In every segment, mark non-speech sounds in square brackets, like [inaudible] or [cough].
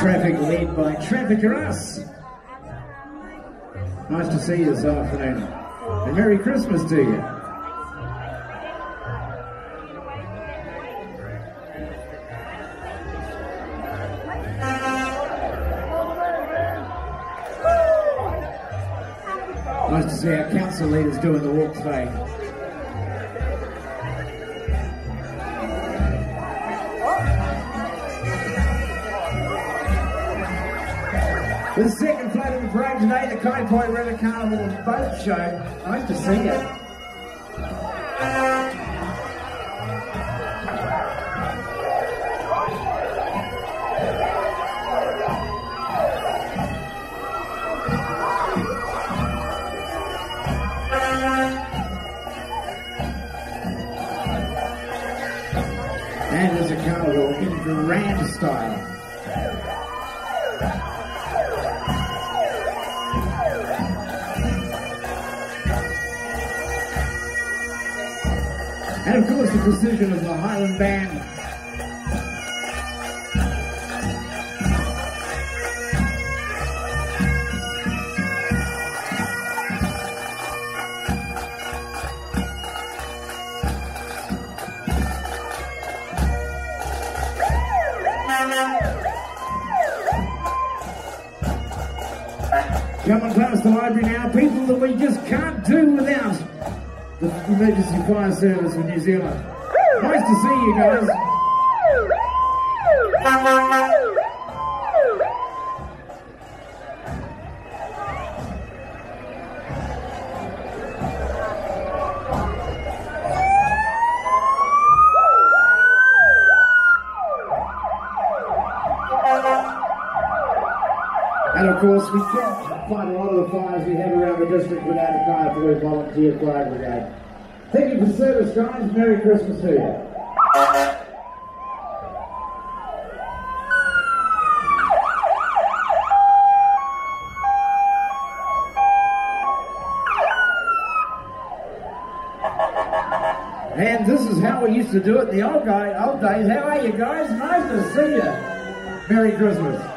Traffic led by Trafficker Us. Nice to see you this afternoon. And Merry Christmas to you. Nice to see our council leaders doing the walk today. The second flight of the parade today, the Kaiapoi River Carnival Boat Show. Nice to see you. Coming past the library now, people that we just can't do without the Emergency Fire Service of New Zealand. Nice to see you guys. District without a Kaiapoi Volunteer Fire Brigade. Thank you for service, guys. Merry Christmas to you. And this is how we used to do it in the old, guy, old days. How are you guys? Nice to see you. Merry Christmas.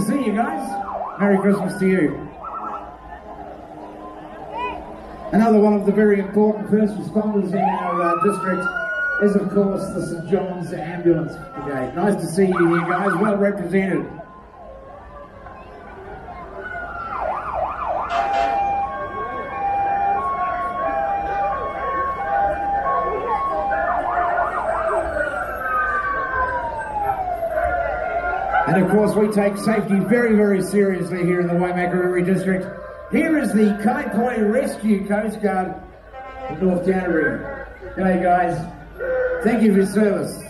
To see you guys. Merry Christmas to you. Another one of the very important first responders in our uh, district is, of course, the St John's Ambulance Brigade. Nice to see you here, guys. Well represented. Of course, we take safety very, very seriously here in the Waimakariri district. Here is the Kaiapoi Rescue Coast Guard of North Canterbury. Hey guys. Thank you for your service.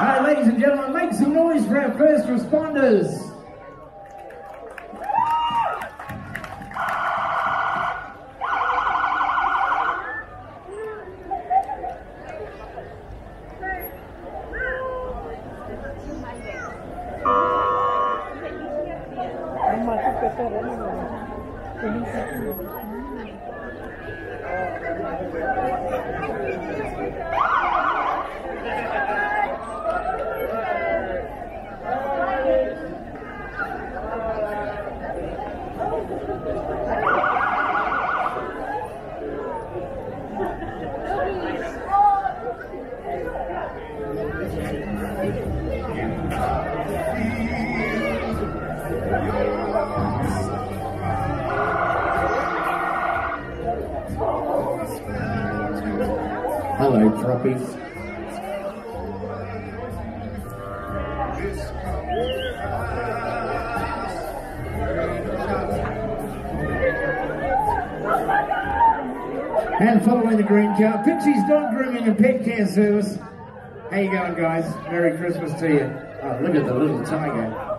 All right, ladies and gentlemen, make some noise for our first responders. The uh, Pixie's Dog Grooming and Pet Care Service. How you going, guys? Merry Christmas to you. Oh, look at the little tiger.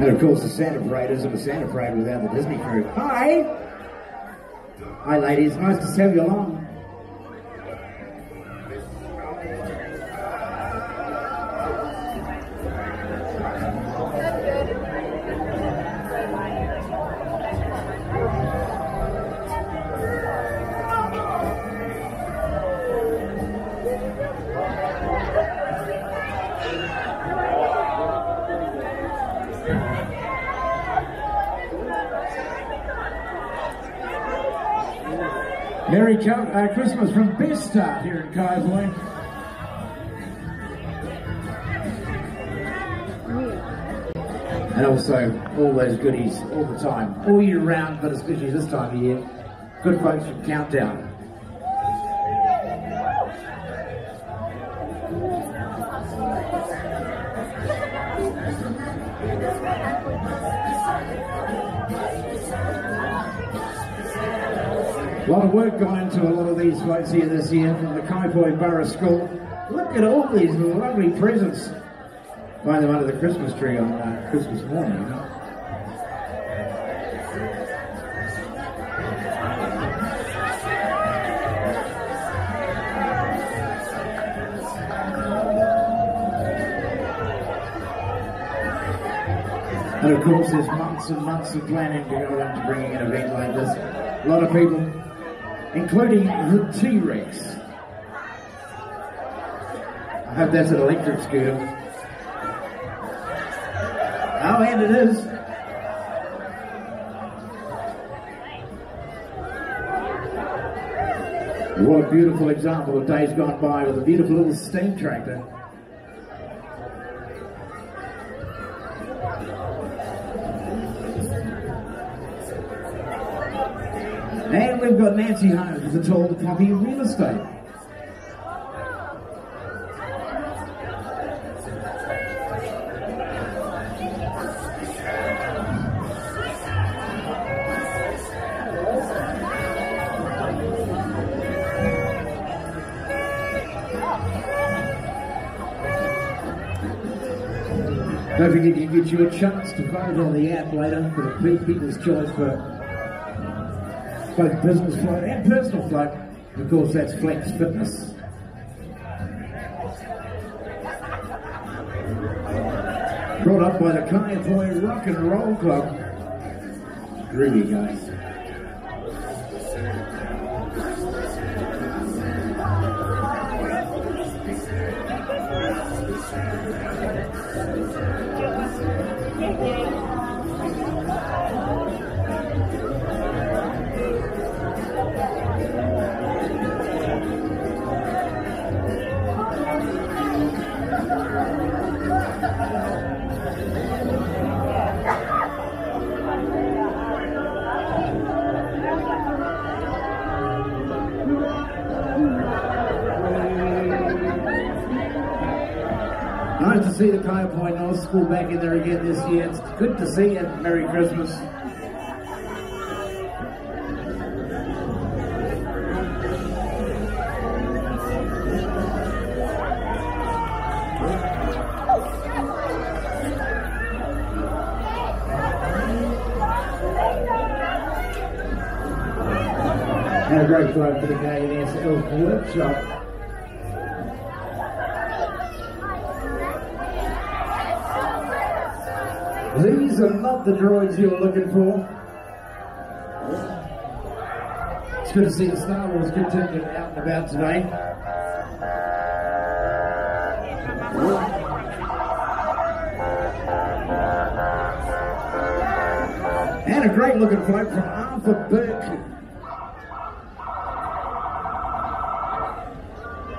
And of course, the Santa Parade isn't a Santa Parade without the Disney crew. Hi! Hi, ladies. Nice to have you along. Merry uh, Christmas from Best here in Kai And also all those goodies all the time, all year round, but especially this time of year. Good folks from Countdown. A lot of work gone into a lot of these folks here this year from the Kaiapoi Borough School. Look at all these lovely presents. Find them under the Christmas tree on uh, Christmas morning. And of course, there's months and months of planning to go into bringing an event like this. A lot of people including the T-Rex. I hope that's an electric scooter. Oh, and it is. What a beautiful example of days gone by with a beautiful little steam tractor. We've got Nancy Holmes, the tall to copy of real estate. Don't forget you get you a chance to vote on the app later for the People's Choice for both business flight and personal flight. because that's Flex Fitness. Brought up by the Kaiapoi Rock and Roll Club. Groovy guys. [laughs] see the Kaiapoi North School back in there again this year. It's good to see you. Merry Christmas. A great drive for the Workshop. These are not the droids you were looking for. It's good to see the Star Wars contingent out and about today. And a great looking float from Arthur Burke.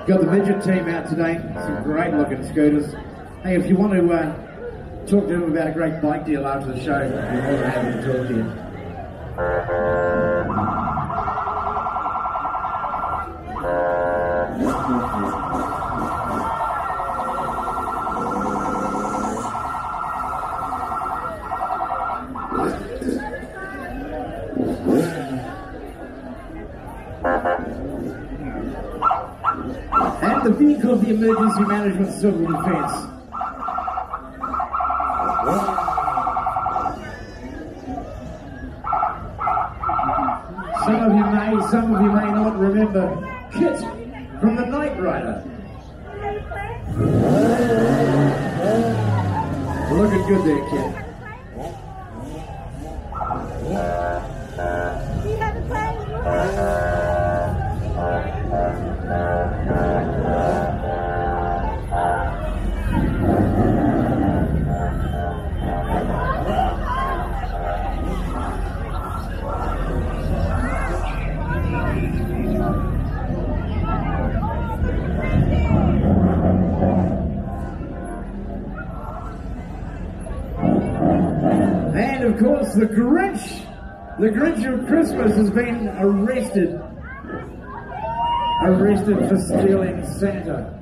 Got the midget team out today. Some great looking scooters. Hey, if you want to uh, talk to them about a great bike deal after the show, I'd be more than happy to talk to you. And the vehicle of the Emergency Management Civil Defence. Some of you may, some of you may not remember Kit from the Knight Rider. Looking good there, Kit. The Grinch, the Grinch of Christmas has been arrested. Arrested for stealing Santa.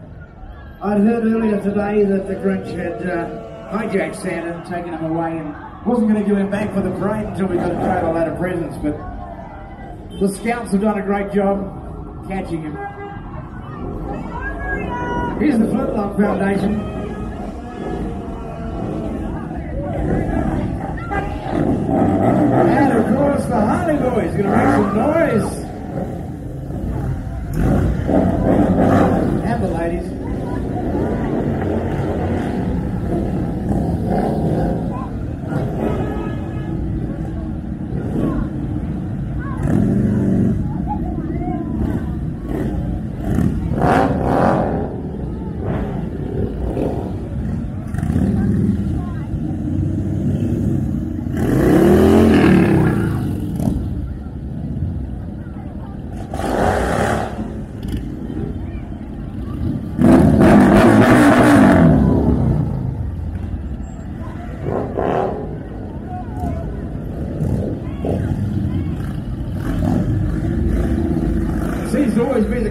I'd heard earlier today that the Grinch had uh, hijacked Santa and taken him away and wasn't going to give him back for the parade until we got a total lot of presents. But the scouts have done a great job catching him. Here's the Flintlock Foundation. And of course, the Harley Boys going to make some noise. And the ladies.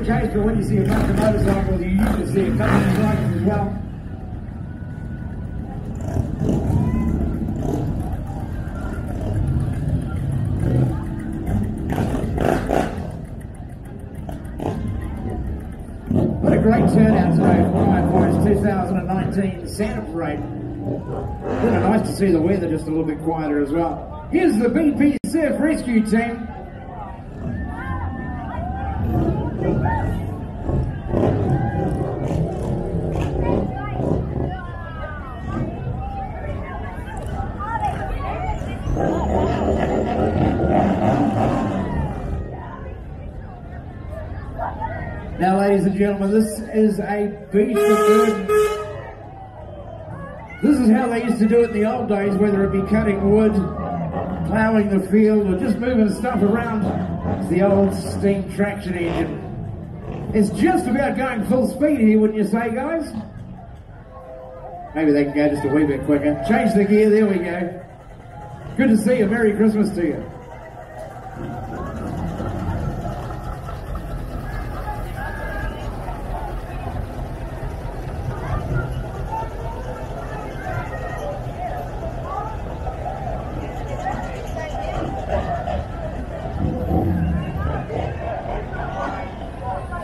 But when you see a bunch of motorcycles, you usually see a couple of cycles as well. What a great turnout today for Forest 2019 Santa Parade. Really nice to see the weather just a little bit quieter as well. Here's the BP Surf Rescue Team. Now, ladies and gentlemen, this is a beast of burden. This is how they used to do it in the old days, whether it be cutting wood, ploughing the field, or just moving stuff around. It's the old steam traction engine. It's just about going full speed here, wouldn't you say, guys? Maybe they can go just a wee bit quicker. Change the gear, there we go. Good to see you. Merry Christmas to you.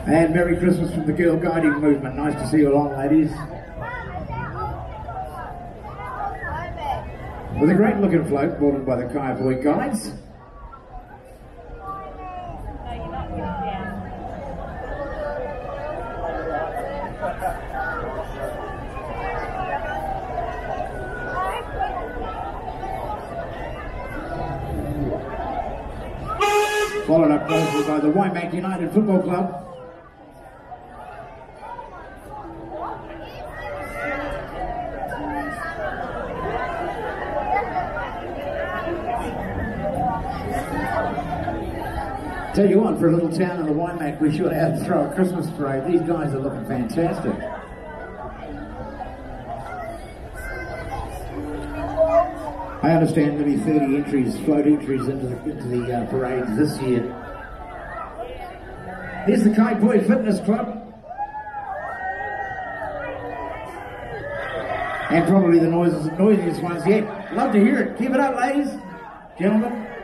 And Merry Christmas from the Girl Guiding Movement. Nice to see you along, ladies. With a great looking float boarded by the Kaiapoi Guides. Followed up closely by the Waimak United Football Club. Tell you what, for a little town in the Waimak, we should have to throw a Christmas parade. These guys are looking fantastic. I understand there'll be 30 entries, float entries into the, into the uh, parades this year. Here's the Kaiapoi Fitness Club. And probably the noisiest ones yet. Love to hear it. Keep it up, ladies, gentlemen.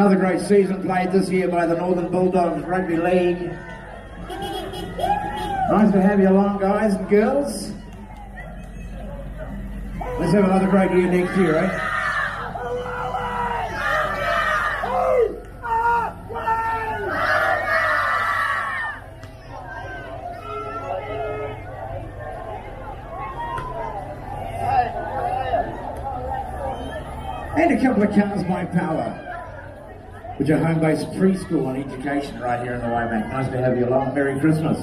Another great season played this year by the Northern Bulldogs Rugby League. Nice to have you along, guys and girls. Let's have another great year next year, eh? And a couple of cars by power which are home-based preschool and education right here in the Waimak. Nice to have you along. Merry Christmas.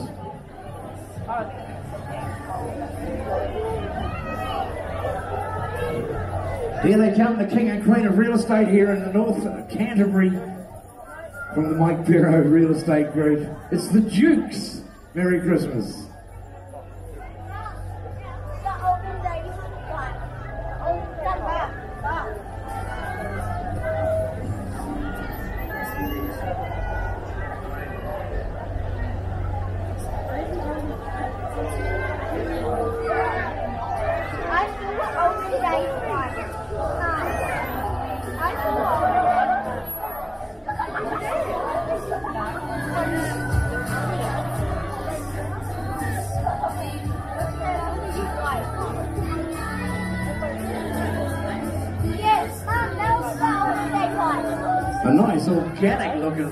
Here they come, the king and queen of real estate here in the north of Canterbury from the Mike Barrow Real Estate Group. It's the Dukes. Merry Christmas.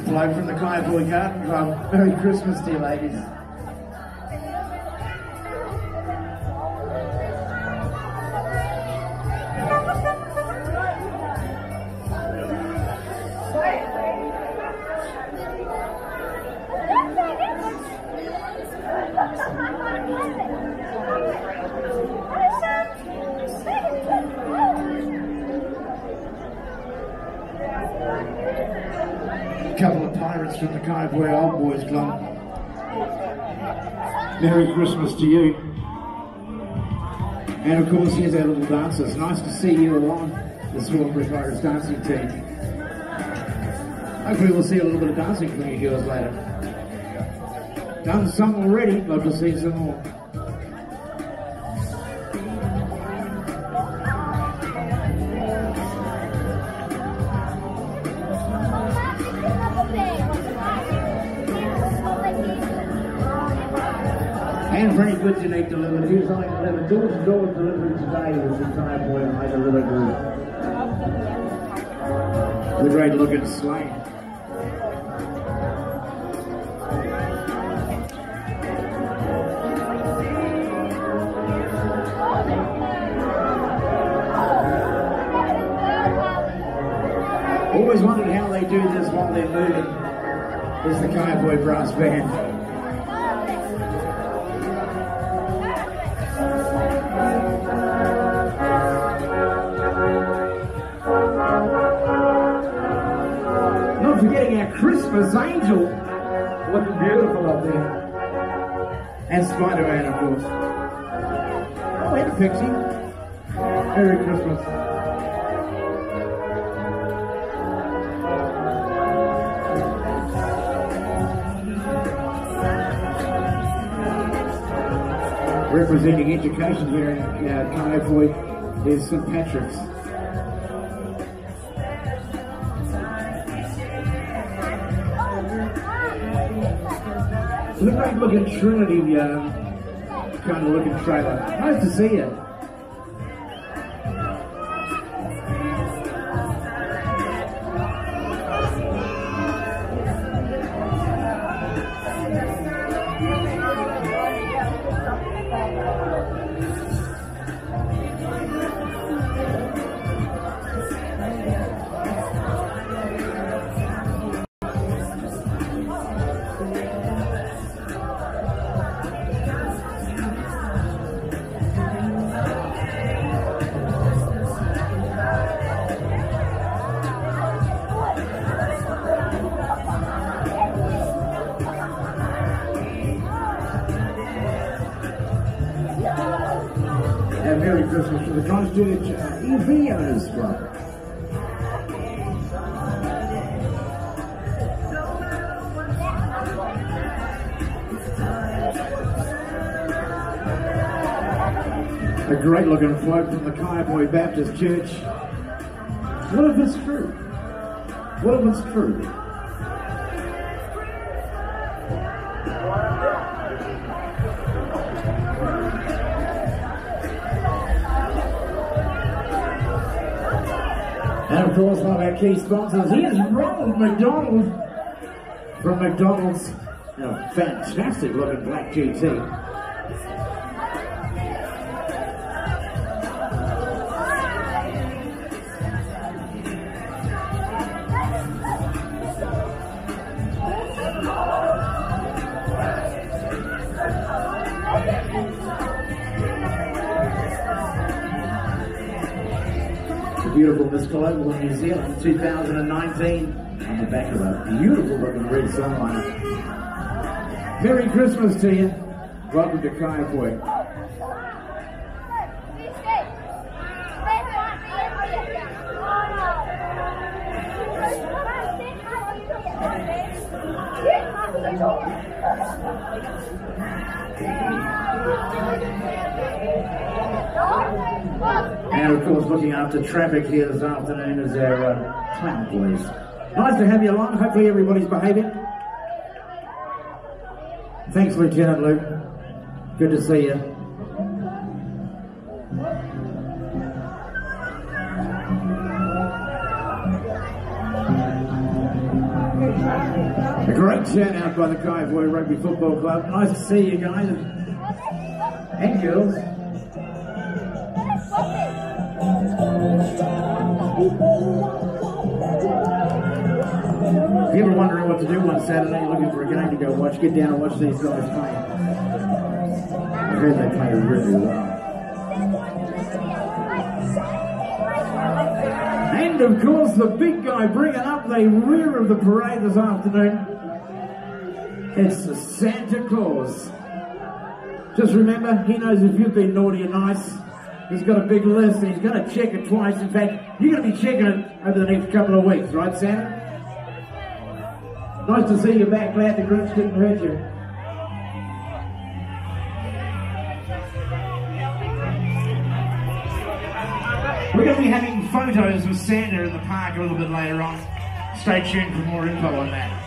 Float from the Kaiapoi Garden Club. Merry Christmas you ladies. Merry Christmas to you. And of course, here's our little dancers. Nice to see you along the Swartbury Pirates dancing team. Hopefully we'll see a little bit of dancing from you girls later. Done some already, love to see some more. And goods you need delivered, here's only delivered. Door to door delivery today was the time point I delivered the great looking sleigh. Always wondered how they do this while they're moving. It's the Kaiapoi Brass Band. Christmas angel. Looking beautiful up there. And Spider-Man, of course. Oh, and Pixie. Merry Christmas. representing education here in uh, is St. Patrick's. It's a great looking Trinity uh, kind of looking trailer. Nice to see you. A Merry Christmas to the Christchurch EV Owners Club. A great looking float from the Kaiapoi Baptist Church. What if it's true? What if it's true? Of one of our key sponsors is Ronald McDonald from McDonald's. A fantastic looking black GT. Global in New Zealand 2019 on the back of a beautiful looking red sunlight. Merry Christmas to you. Welcome to Kaiapoi. And of course, looking after traffic here this afternoon is our uh, clown police. Nice to have you along. Hopefully everybody's behaving. Thanks, Lieutenant Luke. Good to see you. A great turnout by the Kaiapoi Rugby Football Club. Nice to see you guys and girls. If you're ever wondering what to do one Saturday, looking for a game to go watch, get down and watch these guys play. I heard they play really well. And of course, the big guy bringing up the rear of the parade this afternoon. It's Santa Claus. Just remember, he knows if you've been naughty or nice. He's got a big list and he's going to check it twice. In fact, you're going to be checking it over the next couple of weeks, right, Santa? Nice to see you back. Glad the Grinch didn't hurt you. We're going to be having photos with Santa in the park a little bit later on. Stay tuned for more info on that.